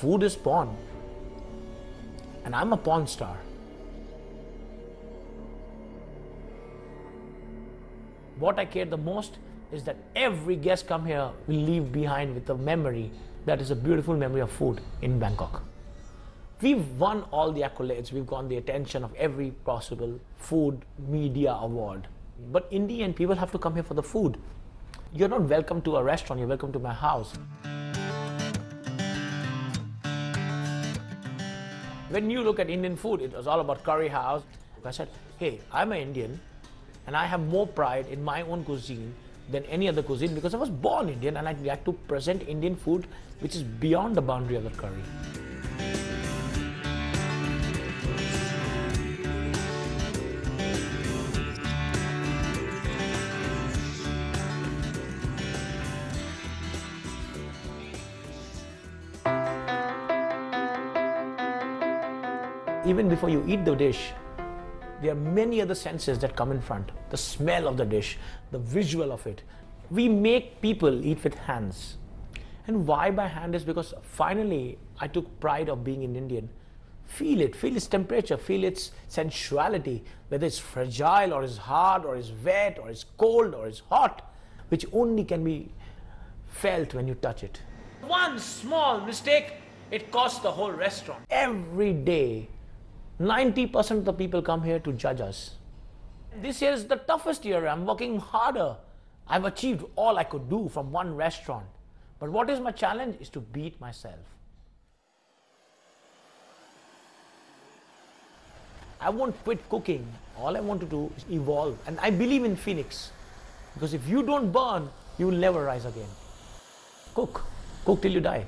food is porn. And I'm a porn star. What I care the most is that every guest come here will leave behind with a memory that is a beautiful memory of food in Bangkok. We've won all the accolades, we've won the attention of every possible food media award. But in the end, people have to come here for the food. You're not welcome to a restaurant, you're welcome to my house. When you look at Indian food, it was all about curry house. I said, hey, I'm an Indian and I have more pride in my own cuisine than any other cuisine because I was born Indian and I'd like to present Indian food which is beyond the boundary of the curry. Even before you eat the dish, there are many other senses that come in front the smell of the dish, the visual of it. We make people eat with hands. And why by hand is because finally I took pride of being an Indian. Feel it, feel its temperature, feel its sensuality, whether it's fragile or it's hard or it's wet or it's cold or it's hot, which only can be felt when you touch it. One small mistake, it costs the whole restaurant. Every day, 90% of the people come here to judge us. This year is the toughest year. I'm working harder. I've achieved all I could do from one restaurant. But what is my challenge is to beat myself. I won't quit cooking. All I want to do is evolve. And I believe in Phoenix. Because if you don't burn, you will never rise again. Cook. Cook till you die.